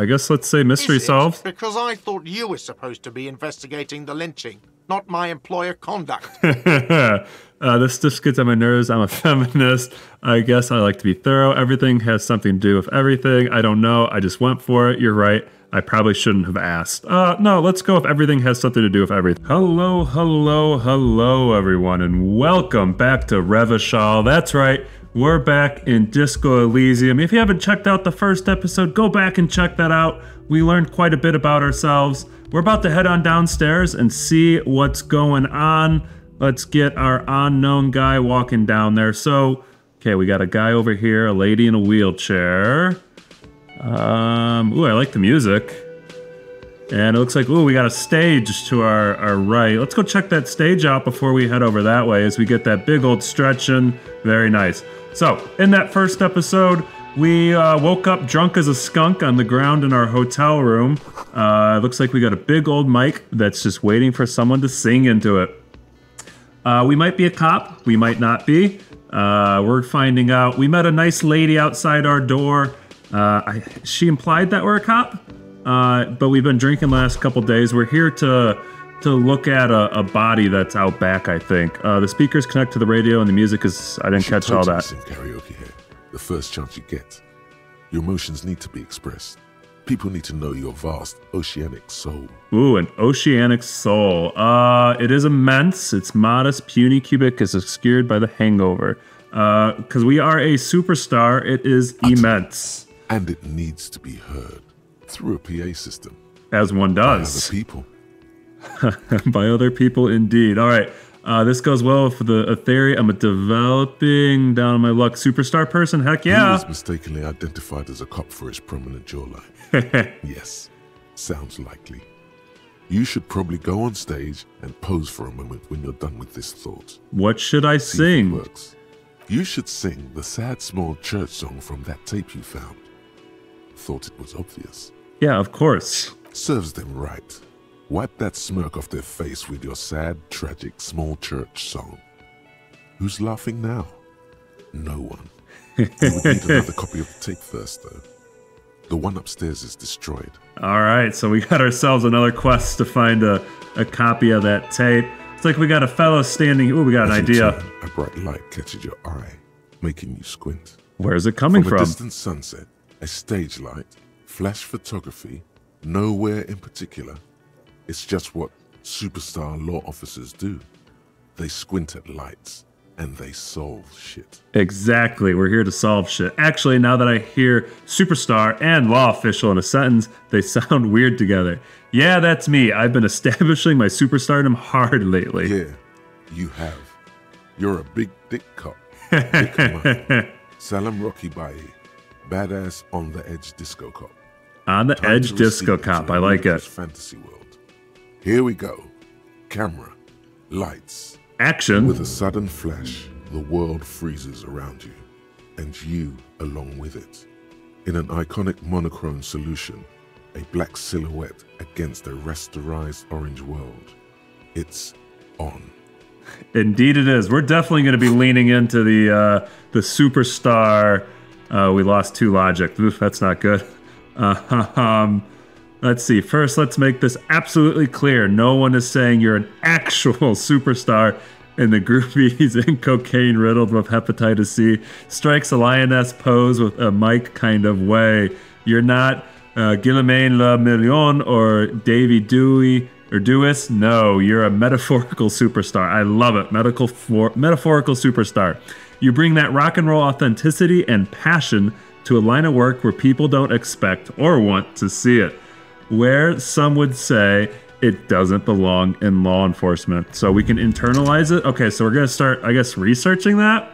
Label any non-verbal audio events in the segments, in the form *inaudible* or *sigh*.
I guess let's say mystery Is it? solved. Because I thought you were supposed to be investigating the lynching, not my employer conduct. *laughs* uh, this just gets on my nerves. I'm a *laughs* feminist. I guess I like to be thorough. Everything has something to do with everything. I don't know. I just went for it. You're right. I probably shouldn't have asked. Uh, no, let's go if everything has something to do with everything. Hello, hello, hello, everyone, and welcome back to Revachol. That's right. We're back in Disco Elysium. If you haven't checked out the first episode, go back and check that out. We learned quite a bit about ourselves. We're about to head on downstairs and see what's going on. Let's get our unknown guy walking down there. So, okay, we got a guy over here, a lady in a wheelchair. Um, ooh, I like the music. And it looks like, ooh, we got a stage to our, our right. Let's go check that stage out before we head over that way as we get that big old stretch in. Very nice. So, in that first episode, we uh, woke up drunk as a skunk on the ground in our hotel room. Uh, looks like we got a big old mic that's just waiting for someone to sing into it. Uh, we might be a cop, we might not be. Uh, we're finding out. We met a nice lady outside our door. Uh, I, she implied that we're a cop, uh, but we've been drinking the last couple days. We're here to to look at a, a body that's out back. I think uh, the speakers connect to the radio, and the music is. I didn't catch all that. Sing karaoke here. The first chance you get. Your emotions need to be expressed. People need to know your vast oceanic soul. Ooh, an oceanic soul. Uh, it is immense. It's modest, puny, cubic, is obscured by the hangover. Uh, because we are a superstar, it is immense, And it needs to be heard through a PA system as one by other people. *laughs* by other people, indeed. All right. Uh, this goes well for the a theory. I'm a developing down on my luck superstar person. Heck He yeah. was mistakenly identified as a cop for his prominent jawline. *laughs* yes, sounds likely. You should probably go on stage and pose for a moment when you're done with this thought. what should I See sing? works. You should sing the sad small church song from that tape you found. Thought it was obvious. Yeah, of course. Serves them right. Wipe that smirk off their face with your sad, tragic small church song. Who's laughing now? No one. You would need another copy of the tape first, though. The one upstairs is destroyed. All right, so we got ourselves another quest to find a, a copy of that tape. It's like we got a fellow standing. Oh, we got an As you idea. turn, a bright light catches your eye, making you squint. Where's it coming From From a distant sunset, a stage light, flash photography, nowhere in particular. It's just what superstar law officers do. They squint at lights and they solve shit. Exactly. We're here to solve shit. Actually, now that I hear superstar and law official in a sentence, they *laughs* sound weird together. Yeah, that's me. I've been *laughs* establishing my superstardom hard lately. Yeah, you have. You're a big dick cop. Dick Salam *laughs* Rocky Baye. Badass on the edge disco cop. On the Time edge disco cop. I like it. Fantasy world. Here we go. Camera, lights. Action. With a sudden flash, the world freezes around you, and you along with it. In an iconic monochrome solution, a black silhouette against a rasterized orange world. It's on. Indeed, it is. We're definitely going to be leaning into the uh, the superstar. Uh, we lost two logic. Oof, that's not good. Uh, *laughs* um, let's see. First, let's make this absolutely clear. No one is saying you're an *laughs* actual superstar. And the groupies *laughs* and cocaine riddled with hepatitis C strikes a lioness pose with a mic kind of way. You're not uh, Guillaume Le Million or Davy Dewey or Dewis. No, you're a metaphorical *laughs* superstar. I love it. Medical for, metaphorical superstar. You bring that rock and roll authenticity and passion to a line of work where people don't expect or want to see it. Where some would say it doesn't belong in law enforcement. So we can internalize it. Okay, so we're going to start, I guess, researching that.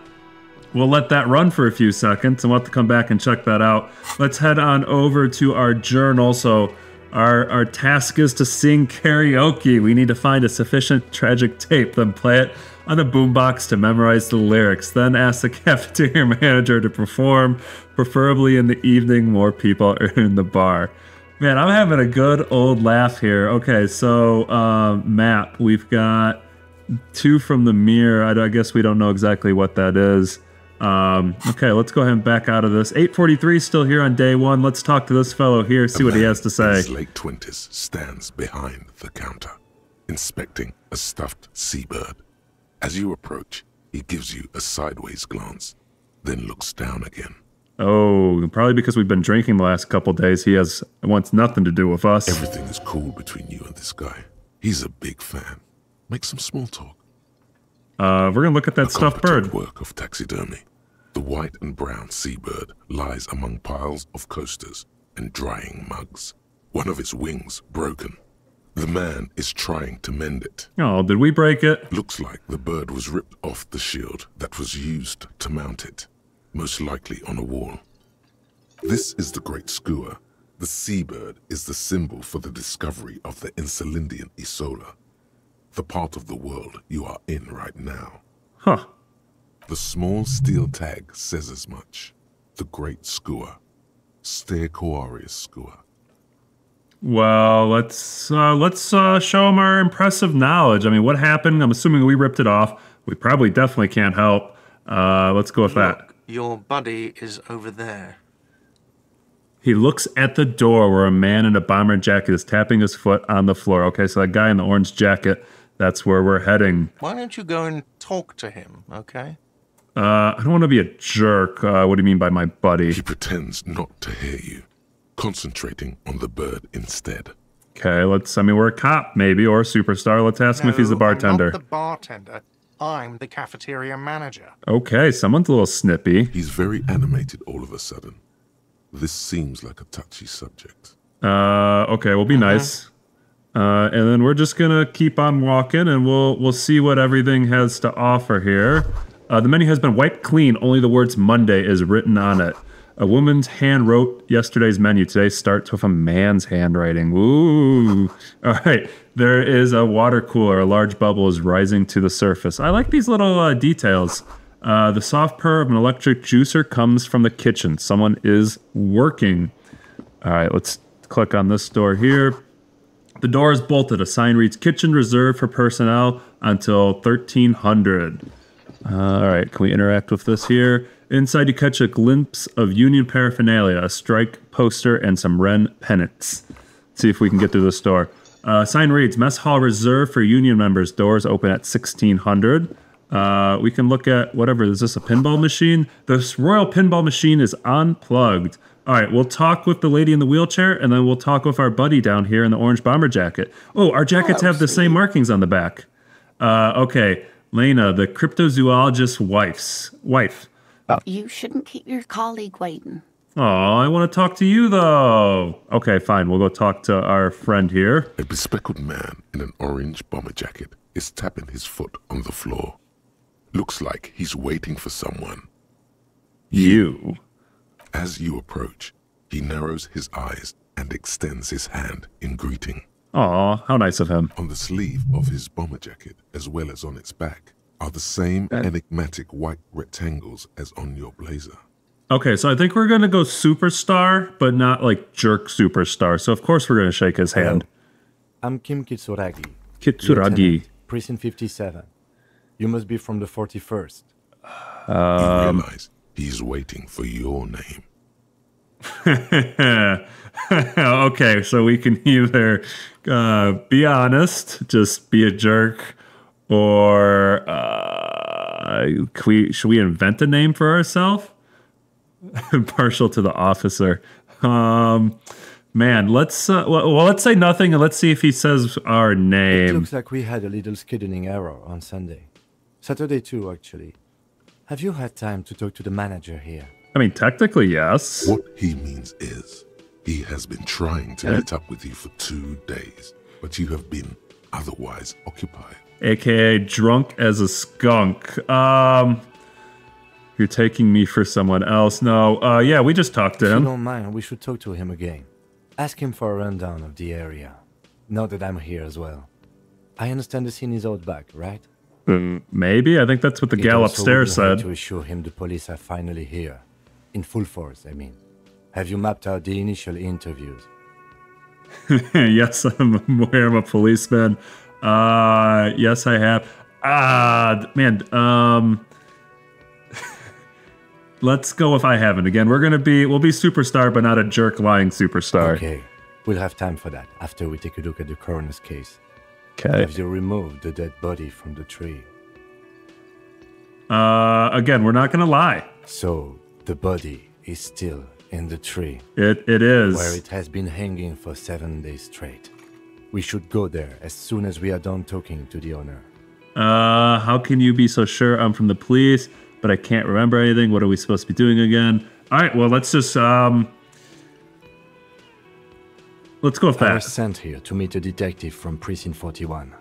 We'll let that run for a few seconds and we'll have to come back and check that out. Let's head on over to our journal. So, our, our task is to sing karaoke. We need to find a sufficient tragic tape, then play it on a boombox to memorize the lyrics. Then ask the *laughs* cafeteria manager to perform, preferably in the evening. More people are in the bar. Man, I'm having a good old laugh here. Okay, so uh, map. We've got two from the mirror. I, I guess we don't know exactly what that is. Um, okay, let's go ahead and back out of this. 843 still here on day one. Let's talk to this fellow here, see A what he has to say. His late twenties stands behind the counter, inspecting a stuffed seabird. As you approach, he gives you a sideways glance, then looks down again. Oh, probably because we've been drinking the last couple days. He has wants nothing to do with us. Everything is cool between you and this guy. He's a big fan. Make some small talk. Uh, we're gonna look at that A stuffed bird. work of taxidermy. The white and brown seabird lies among piles of coasters and drying mugs. One of its wings broken. The man is trying to mend it. Oh, did we break it? Looks like the bird was ripped off the shield that was used to mount it, most likely on a wall. This is the Great Skua. The seabird is the symbol for the discovery of the Insulindian Isola, the part of the world you are in right now. Huh. The small steel tag says as much. The Great Skua. Stegosaurus Skua. Well, let's uh, let's uh, show him our impressive knowledge. I mean, what happened? I'm assuming we ripped it off. We probably definitely can't help. Uh, let's go with that. Look, your buddy is over there. He looks at the door where a man in a bomber jacket is tapping his foot on the floor. Okay, so that guy in the orange jacket, that's where we're heading. Why don't you go and talk to him, okay? Uh, I don't want to be a jerk. Uh, what do you mean by my buddy? He pretends not to hear you, concentrating on the bird instead. Okay, let's. I mean, we're a cop, maybe, or a superstar. Let's ask him if he's the No, bartender. I'm not the bartender. I'm the cafeteria manager. Okay, someone's a little snippy. He's very animated all of a sudden. This seems like a touchy subject. Uh, okay, we'll be nice. Uh, and then we're just gonna keep on walking, and we'll we'll see what everything has to offer here. Uh, the menu has been wiped clean. Only the words Monday is written on it. A woman's hand wrote yesterday's menu. Today starts with a man's handwriting. Ooh. *laughs* All right. There is a water cooler. A large bubble is rising to the surface. I like these little uh, details. Uh, the soft purr of an electric juicer comes from the kitchen. Someone is working. All right, let's click on this door here. The door is bolted. A sign reads "Kitchen reserved for personnel until 1300." Uh, all right, can we interact with this here? Inside, you catch a glimpse of Union paraphernalia, a strike poster, and some Ren pennants. see if we can get through the store. Uh, sign reads Mess Hall reserved for Union members. Doors open at 1600. Uh, we can look at whatever. Is this a pinball machine? This Royal Pinball Machine is unplugged. All right, we'll talk with the lady in the wheelchair, and then we'll talk with our buddy down here in the orange bomber jacket. Oh, our jackets have the same markings on the back. Uh, okay, Lena, the cryptozoologist's wife's wife. Oh. You shouldn't keep your colleague waiting. Oh, I want to talk to you though. Okay, fine. We'll go talk to our friend here. A bespectacled man in an orange bomber jacket is tapping his foot on the floor. Looks like he's waiting for someone. You. As you approach, he narrows his eyes and extends his hand in greeting. Aw, how nice of him. On the sleeve of his bomber jacket, as well as on its back, are the same enigmatic white rectangles as on your blazer. Okay, so I think we're gonna go superstar, but not like jerk superstar. So of course we're gonna shake his hand. I'm Kim Kitsuragi. Kitsuragi. Precinct 57. You must be from the 41st. you realize he's waiting for your name. *laughs* okay, so we can either uh, be honest, just be a jerk, or uh, we, should we invent a name for ourselves? *laughs* Partial to the officer. Um, man, let's uh, well, well, let's say nothing and let's see if he says our name. It looks like we had a little scheduling error on Sunday. Saturday too, actually. Have you had time to talk to the manager here? I mean, technically, yes. What he means is, he has been trying to meet up with you for two days, but you have been otherwise occupied. Aka drunk as a skunk. Um, you're taking me for someone else. No, uh, yeah, we just talked to If you him. don't mind, we should talk to him again. Ask him for a rundown of the area. Now that I'm here as well. I understand the scene is out back, right? Mm, Maybe I think that's what the It gal upstairs would be hard said. To assure him the police are finally here. In full force, I mean. Have you mapped out the initial interviews? *laughs* yes, I'm *laughs* aware I'm a policeman. Uh, yes, I have. Ah, man. Um, *laughs* let's go if I haven't. Again, we're gonna be we'll be superstar, but not a jerk lying superstar. Okay, we'll have time for that after we take a look at the coroner's case. Okay. Have you removed the dead body from the tree? Uh, again, we're not gonna lie. So the body is still in the tree It it is. where it has been hanging for seven days straight. We should go there as soon as we are done talking to the owner. Uh, how can you be so sure I'm from the police, but I can't remember anything? What are we supposed to be doing again? All right, well, let's just um, let's go with I was sent here to meet a detective from Precinct 41.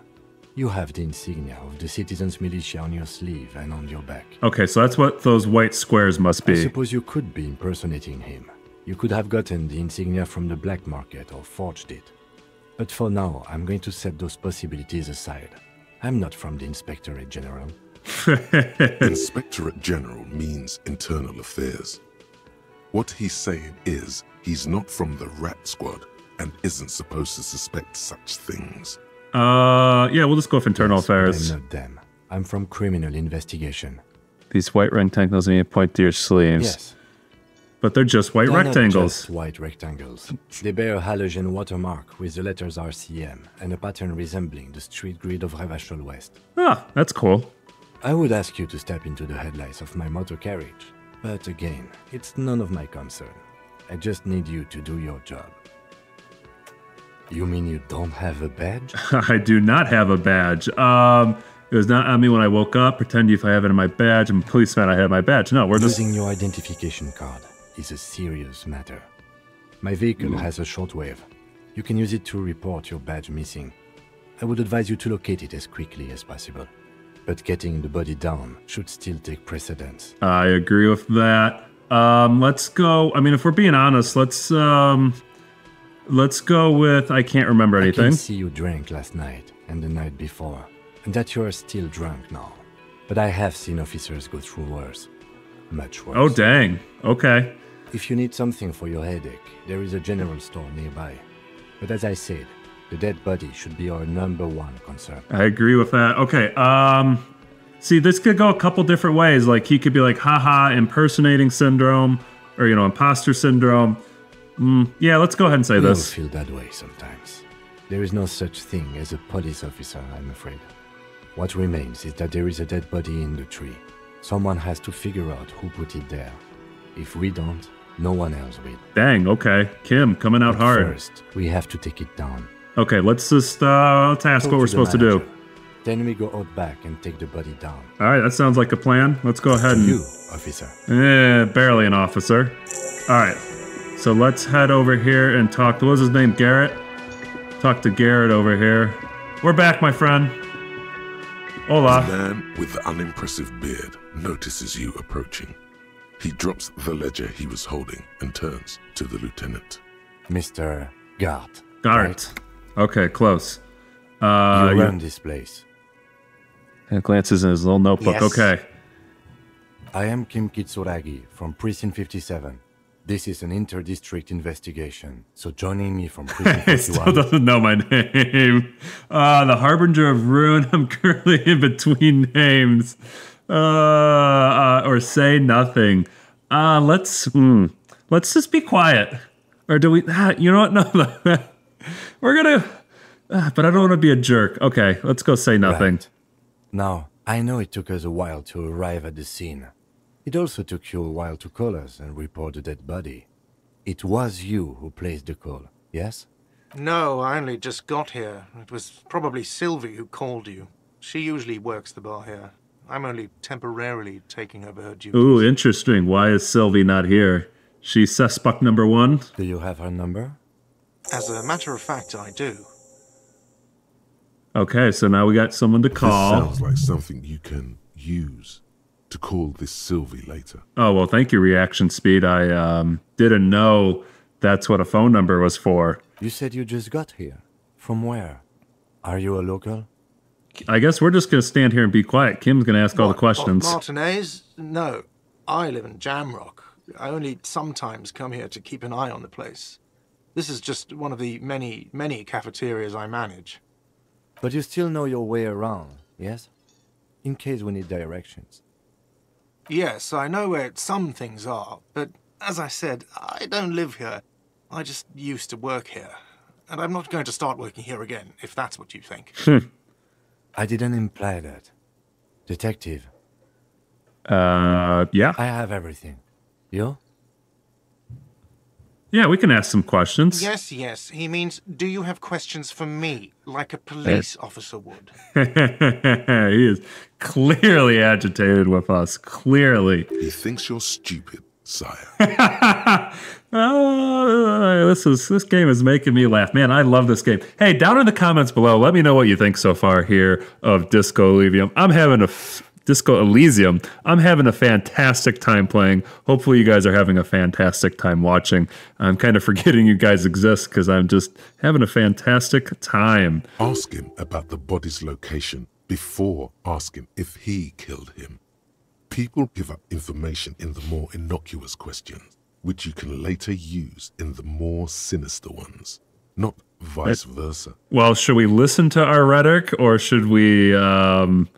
You have the insignia of the Citizens Militia on your sleeve and on your back. Okay, so that's what those white squares must be. I suppose you could be impersonating him. You could have gotten the insignia from the black market or forged it. But for now, I'm going to set those possibilities aside. I'm not from the Inspectorate General. *laughs* Inspectorate General means internal affairs. What he's saying is he's not from the Rat Squad and isn't supposed to suspect such things. Uh, yeah, we'll just go with internal Yes, affairs. I'm not them. I'm from criminal investigation. These white rectangles need to point to your sleeves, Yes. But they're just white They're rectangles. just white rectangles. They bear a halogen watermark with the letters RCM and a pattern resembling the street grid of Revachol West. Ah, that's cool. I would ask you to step into the headlights of my motor carriage, but again, it's none of my concern. I just need you to do your job. You mean you don't have a badge? *laughs* I do not have a badge. Um, it was not on me when I woke up. Pretend if I have it in my badge. I'm a policeman. I have my badge. No, we're just. Losing your identification card is a serious matter. My vehicle has a shortwave. You can use it to report your badge missing. I would advise you to locate it as quickly as possible. But getting the body down should still take precedence. I agree with that. Um, let's go. I mean, if we're being honest, let's um, let's go with. I can't remember anything. I can see you drank last night and the night before, and that you are still drunk now. But I have seen officers go through worse. Much worse. Oh dang. Okay. If you need something for your headache, there is a general store nearby. But as I said, the dead body should be our number one concern. I agree with that. Okay. Um, see, this could go a couple different ways. Like he could be like, haha, impersonating syndrome, or you know, imposter syndrome. Mm, yeah, let's go ahead and say We this. feel that way sometimes. There is no such thing as a police officer, I'm afraid. What remains is that there is a dead body in the tree. Someone has to figure out who put it there. If we don't, no one else will. Dang. Okay. Kim coming out But hard. First, we have to take it down. Okay. Let's just uh, let's ask Talk what we're the supposed to do. Then we go out back and take the body down. All right. That sounds like a plan. Let's go ahead and. You, officer. Eh, barely an officer. All right. So let's head over here and talk to, what was his name? Garrett? Talk to Garrett over here. We're back, my friend. The Hola. man with the unimpressive beard notices you approaching. He drops the ledger he was holding and turns to the lieutenant. Mr. Garte. Garrett. Okay, close. Uh, You yeah. run this place. And glances in his little notebook. Yes. Okay. I am Kim Kitsuragi from Precinct 57. This is an inter-district investigation, so joining me from *laughs* Precinct He still doesn't know my name. Uh, the Harbinger of Ruin. *laughs* I'm currently in between names. Uh, uh, or say nothing. Uh, let's hmm, let's just be quiet. Or do we? Ah, you know what? No, *laughs* we're gonna. ah, but I don't want to be a jerk. Okay, let's go say nothing. Right. Now, I know it took us a while to arrive at the scene. It also took you a while to call us and report the dead body. It was you who placed the call, yes? No, I only just got here. It was probably Sylvie who called you. She usually works the bar here. I'm only temporarily taking over her duties. Ooh, interesting. Why is Sylvie not here? She's suspect number one. Do you have her number? As a matter of fact, I do. Okay, so now we got someone to call. This call. sounds like something you can use to call this Sylvie later. Oh well, thank you, reaction speed. I um, didn't know that's what a phone number was for. You said you just got here. From where? Are you a local? I guess we're just gonna stand here and be quiet. Kim's gonna ask all the questions. Mar- Martinaise? No. I live in Jamrock. I only sometimes come here to keep an eye on the place. This is just one of the many, many cafeterias I manage. But you still know your way around, yes? In case we need directions. Yes, I know where some things are, but as I said, I don't live here. I just used to work here. And I'm not going to start working here again, if that's what you think. *laughs* I didn't imply that. Detective, Uh, yeah. I have everything. You? Yeah, we can ask some questions. yes, yes, he means, do you have questions for me, like a police officer would? *laughs* he is clearly agitated with us. Clearly. He thinks you're stupid, sire. *laughs* Oh, this is this game is making me laugh, man. I love this game. Hey, down in the comments below, let me know what you think so far here of Disco Elysium. I'm having a f- Disco Elysium. I'm having a fantastic time playing. Hopefully, you guys are having a fantastic time watching. I'm kind of *laughs* forgetting you guys exist because I'm just having a fantastic time. Ask him about the body's location before asking if he killed him. People give up information in the more innocuous questions, which you can later use in the more sinister ones, not vice versa. Well, should we listen to our rhetoric or should we um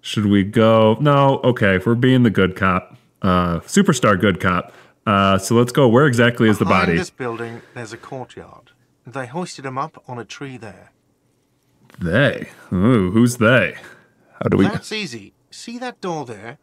should we go No, okay, we're being the good cop. Uh superstar good cop. Uh so let's go. Where exactly is the Behind body? this building, there's a courtyard. They hoisted him up on a tree there. They. Ooh, who's they? How do we That's easy. See that door there?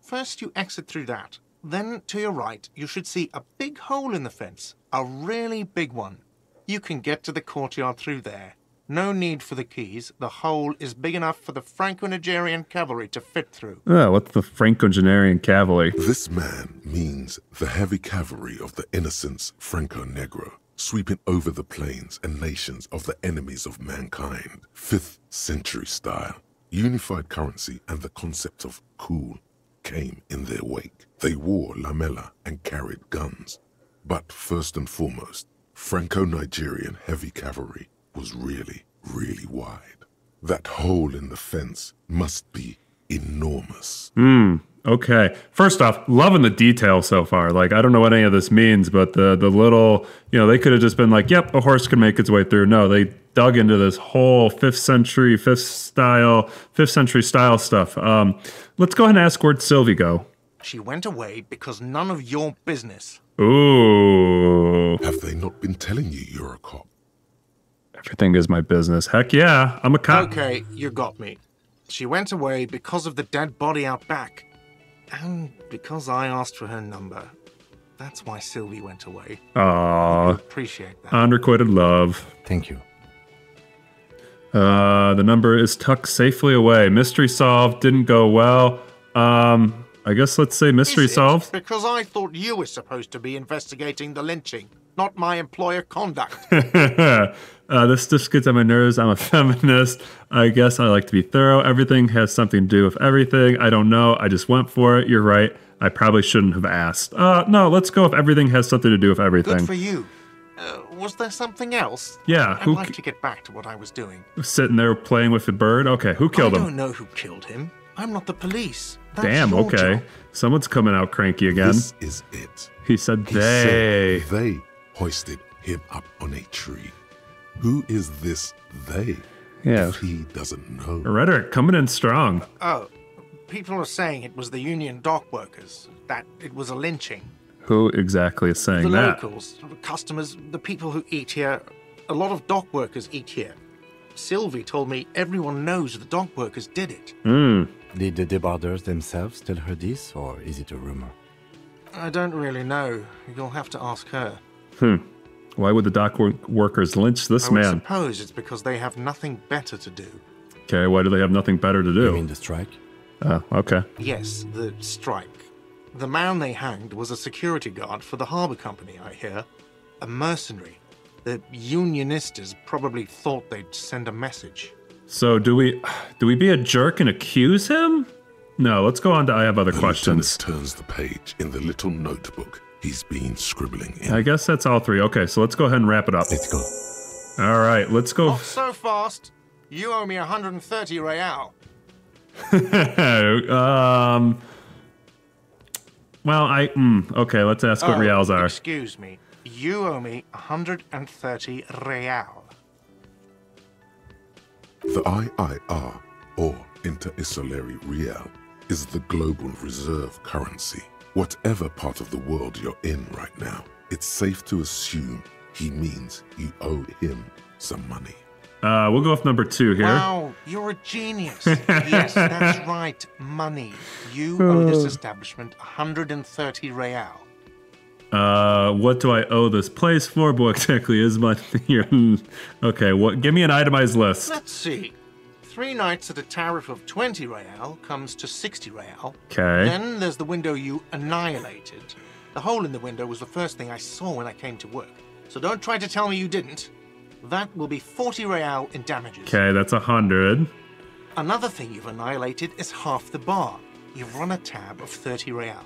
First, you exit through that. Then, to your right, you should see a big hole in the fence. A really big one. You can get to the courtyard through there. No need for the keys. The hole is big enough for the Franco-Nigerian cavalry to fit through. Oh, what's the Franco-Generian cavalry? This man means the heavy cavalry of the innocents Franco Negro, sweeping over the plains and nations of the enemies of mankind. Fifth century style. Unified currency and the concept of cool came in their wake. They wore lamella and carried guns. But first and foremost, Franco Nigerian heavy cavalry was really, really wide. That hole in the fence must be enormous. Hmm. Okay. First off, loving the detail so far. Like I don't know what any of this means, but the the little, you know, they could have just been like, "Yep, a horse can make its way through." No, they dug into this whole 5th century, 5th style, 5th century style stuff. Um, let's go ahead and ask where'd Sylvie go. She went away because none of your business. Ooh. Have they not been telling you you're a cop? Everything is my business. Heck yeah, I'm a cop. Okay, you got me. She went away because of the dead body out back. And because I asked for her number. That's why Sylvie went away. Aw, Appreciate that. unrequited love. Thank you. Uh, the number is tucked safely away. Mystery solved. Didn't go well. Um, I guess let's say mystery Is it? solved. Because I thought you were supposed to be investigating the lynching, not my employer conduct. *laughs* uh, this just gets on my nerves. I'm a *laughs* feminist. I guess I like to be thorough. Everything has something to do with everything. I don't know. I just went for it. You're right. I probably shouldn't have asked. Uh, no, let's go if everything has something to do with everything. Good for you. Uh, was there something else? Yeah, I'd who like to get back to what I was doing. Sitting there playing with the bird. Okay, who killed I him? I don't know who killed him. I'm not the police. That's Damn. Okay, job. someone's coming out cranky again. This is it. he said He they. said they hoisted him up on a tree. Who is this they? Yeah. If he doesn't know. Rhetoric coming in strong. Oh, people are saying it was the union dock workers, that it was a lynching. Who exactly is saying The that? locals, the customers, the people who eat here, a lot of dock workers eat here. Sylvie told me everyone knows the dock workers did it. Hmm. Did the debarders themselves tell her this, or is it a rumor? I don't really know. You'll have to ask her. Hmm. Why would the dock workers lynch this I would man? suppose it's because they have nothing better to do. Okay, why do they have nothing better to do? You do? mean the strike? Oh, okay. Yes, the strike. The man they hanged was a security guard for the harbour company, I hear. A mercenary. The unionistas probably thought they'd send a message. So do we do we be a jerk and accuse him? No, let's go on to I have other The questions. lieutenant turns the page in the little notebook he's been scribbling in. I guess that's all three. Okay, so let's go ahead and wrap it up. Let's go. All right, let's go. Not so fast. You owe me 130 real. *laughs* um. Well, I mm, okay. Let's ask what Oh, reals are. Excuse me. You owe me 130 real. The IIR, or Inter Isolary Real, is the global reserve currency. Whatever part of the world you're in right now, it's safe to assume he means you owe him some money. Uh, we'll go off number two here. Wow, you're a genius. yes, that's *laughs* right. Money. You owe this establishment 130 real. Uh, what do I owe this place for? What *laughs* exactly is my here? *laughs* okay, what? Give me an itemized list. Let's see. Three nights at a tariff of 20 real comes to 60 real. Okay. Then there's the window you annihilated. The hole in the window was the first thing I saw when I came to work. So don't try to tell me you didn't. That will be 40 real in damages. Okay, that's a hundred. Another thing you've annihilated is half the bar. You've run a tab of 30 real.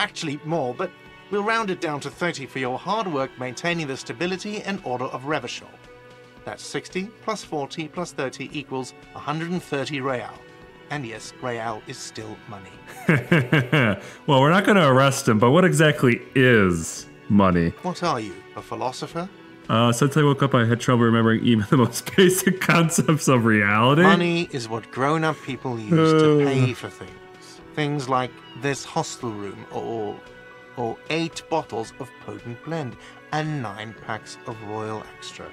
Actually, more, but we'll round it down to 30 for your hard work maintaining the stability and order of Revachol. That's 60 plus 40 plus 30 equals 130 real. And yes, real is still money. *laughs* well, we're not going to arrest him, but what exactly is money? What are you, a philosopher? Uh, since I woke up, I had trouble remembering even the most *laughs* basic concepts of reality. Money is what grown up people use to pay for things. Things like this hostel room or or eight bottles of potent blend and nine packs of Royal Extra.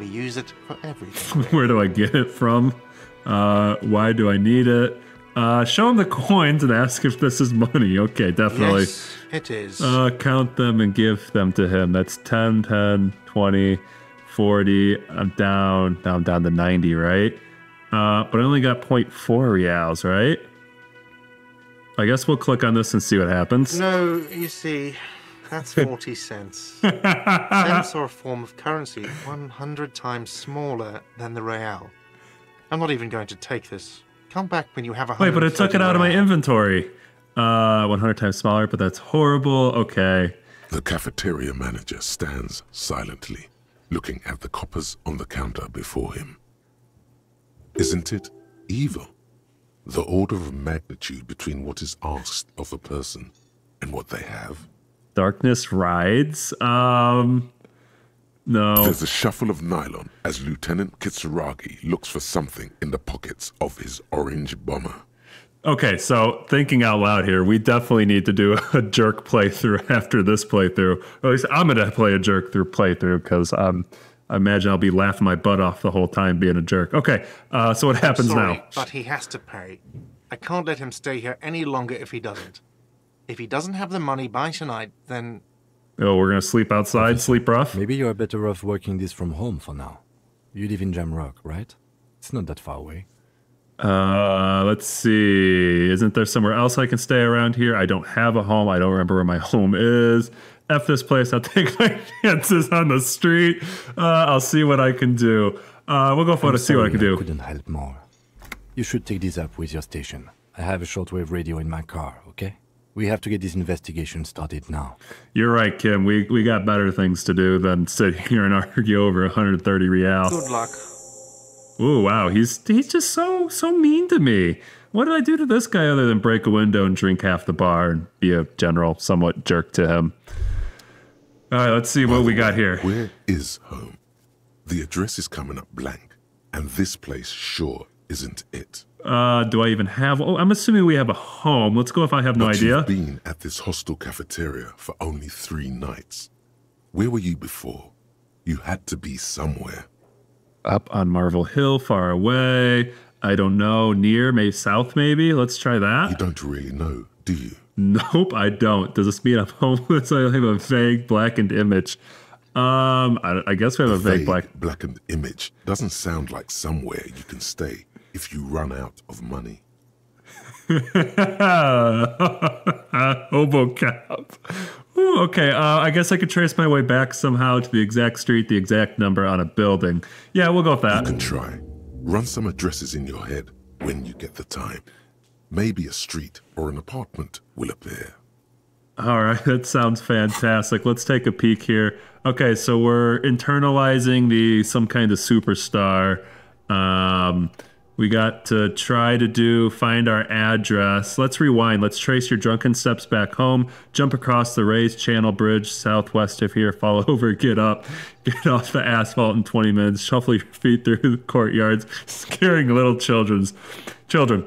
We use it for everything. *laughs* Where do I get it from? Uh, why do I need it? Uh, show him the coins and ask if this is money. Okay, definitely. yes, it is. Uh, count them and give them to him. That's 10, 10, 20, 40. I'm down. Now I'm down to 90, right? Uh, but I only got 0.4 reals, right? I guess we'll click on this and see what happens. no, you see, that's 40 cents. Cents are a form of currency 100 times smaller than the real. I'm not even going to take this. Come back when you have a Wait, but it took it out of my inventory. Uh, 100 times smaller, but that's horrible. Okay. The cafeteria manager stands silently, looking at the coppers on the counter before him. Isn't it evil? The order of magnitude between what is asked of a person and what they have. Darkness rides. Um, no. There's a shuffle of nylon as Lieutenant Kitsuragi looks for something in the pockets of his orange bomber. Okay, so thinking out loud here, we definitely need to do a *laughs* jerk playthrough *laughs* after this playthrough. Or at least I'm gonna play a jerk through playthrough because um, I imagine I'll be laughing my butt off the whole time being a jerk. Okay, uh, so what happens Sorry, now? but he has to pay. I can't let him stay here any longer if he doesn't. If he doesn't have the money by tonight, then Oh, we're gonna sleep outside, sleep rough. Maybe you're better off working this from home for now. You live in Jamrock, right? It's not that far away. Uh, let's see. Isn't there somewhere else I can stay around here? I don't have a home. I don't remember where my home is. F this place. I'll *laughs* take my chances on the street. Uh, I'll see what I can do. Uh, we'll go for it I'm to see what I can do. couldn't help more. You should take this up with your station. I have a shortwave radio in my car, okay? We have to get this investigation started now. You're right, Kim. We we got better things to do than sit *laughs* here and argue over 130 real. good luck. Ooh, wow. He's he's just so so mean to me. What did I do to this guy other than break a window and drink half the bar and be a general somewhat jerk to him? All right, let's see what we got here. Where is home? The address is coming up blank, and this place sure isn't it. Uh, do I even have? Oh, I'm assuming we have a home. Let's go if I have no but idea. You've been at this hostel cafeteria for only three nights. Where were you before? You had to be somewhere. Up on Marvel Hill, far away. I don't know. Near, maybe south, maybe. Let's try that. You don't really know, do you? Nope, I don't. Does this mean I'm *laughs* homeless? I have a vague blackened image. Um, I, I guess we have a vague black. blackened image doesn't sound like somewhere you can stay if you run out of money. *laughs* Hobo cap. Ooh, okay, uh, I guess I could trace my way back somehow to the exact street, the exact number on a building. Yeah, we'll go with that. You can try. Run some addresses in your head when you get the time. Maybe a street or an apartment will appear. All right, *laughs* that sounds fantastic. Let's take a peek here. Okay, so we're internalizing the some kind of superstar. Um, we got to try to do find our address. Let's rewind. Let's trace your drunken steps back home. Jump across the raised channel bridge southwest of here. Fall over. Get up. Get off the asphalt in 20 minutes. Shuffle your feet through the courtyards, scaring little children's children.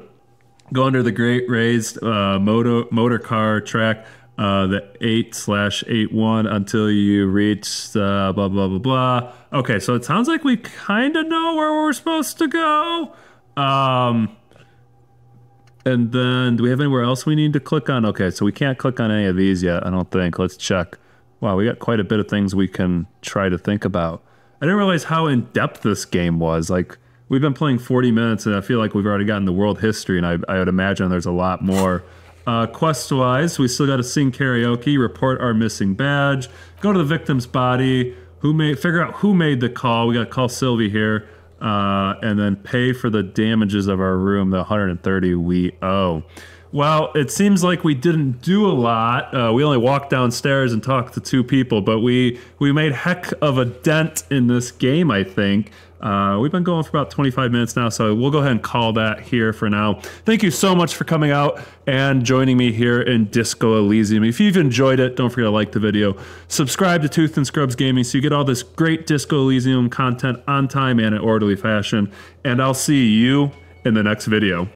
go under the great raised uh, motor motor car track, uh, the eight slash eight one until you reach uh, blah blah blah blah. Okay, so it sounds like we kind of know where we're supposed to go. Um, and then, do we have anywhere else we need to click on? Okay, so we can't click on any of these yet. I don't think. Let's check. Wow, we got quite a bit of things we can try to think about. I didn't realize how in depth this game was. Like we've been playing 40 minutes, and I feel like we've already gotten the world history, and I, I would imagine there's a lot more. *laughs* Uh, quest wise, we still got to sing karaoke, report our missing badge, go to the victim's body, who made figure out who made the call. We got to call Sylvie here, uh, and then pay for the damages of our room, the 130 we owe. Well, it seems like we didn't do a lot. Uh, we only walked downstairs and talked to two people, but we we made heck of a dent in this game. I think uh, we've been going for about 25 minutes now, so we'll go ahead and call that here for now. Thank you so much for coming out and joining me here in Disco Elysium. If you've enjoyed it, don't forget to like the video, subscribe to Tooth and Scrubs Gaming so you get all this great Disco Elysium content on time and in orderly fashion. And I'll see you in the next video.